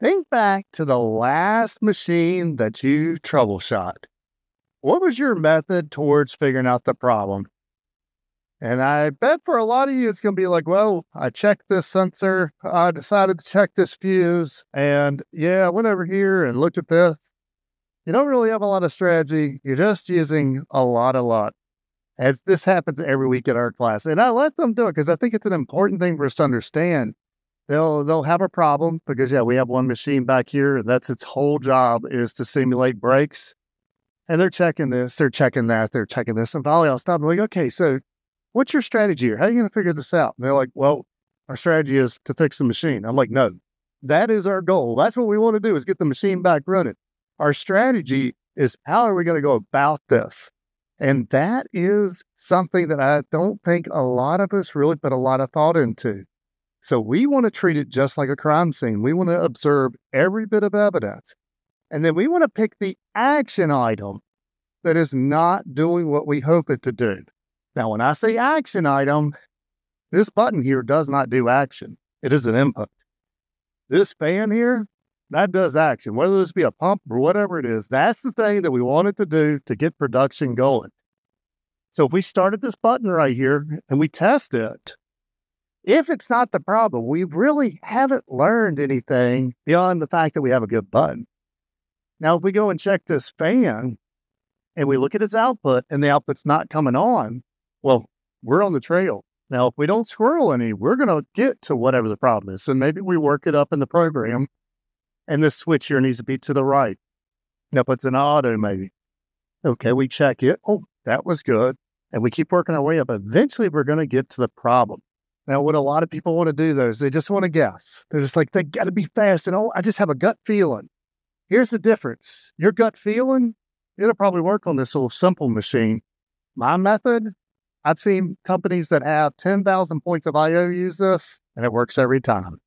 Think back to the last machine that you troubleshot. What was your method towards figuring out the problem? And I bet for a lot of you, it's going to be like, well, I checked this sensor. I decided to check this fuse. And yeah, I went over here and looked at this. You don't really have a lot of strategy. You're just using a lot, a lot. As this happens every week at our class. And I let them do it because I think it's an important thing for us to understand. They'll they'll have a problem because yeah, we have one machine back here, and that's its whole job is to simulate brakes. And they're checking this, they're checking that, they're checking this. And finally I'll stop and like, okay, so what's your strategy here? How are you gonna figure this out? And they're like, Well, our strategy is to fix the machine. I'm like, no, that is our goal. That's what we want to do is get the machine back running. Our strategy is how are we going to go about this? And that is something that I don't think a lot of us really put a lot of thought into. So we want to treat it just like a crime scene. We want to observe every bit of evidence. And then we want to pick the action item that is not doing what we hope it to do. Now, when I say action item, this button here does not do action. It is an input. This fan here, that does action, whether this be a pump or whatever it is. That's the thing that we want it to do to get production going. So if we started this button right here and we test it, if it's not the problem, we really haven't learned anything beyond the fact that we have a good button. Now, if we go and check this fan and we look at its output and the output's not coming on, well, we're on the trail. Now, if we don't squirrel any, we're going to get to whatever the problem is. So maybe we work it up in the program and this switch here needs to be to the right. Now, if it's an auto, maybe. Okay, we check it. Oh, that was good. And we keep working our way up. Eventually, we're going to get to the problem. Now, what a lot of people want to do, though, is they just want to guess. They're just like, they got to be fast. And oh, I just have a gut feeling. Here's the difference your gut feeling, it'll probably work on this little simple machine. My method, I've seen companies that have 10,000 points of IO use this, and it works every time.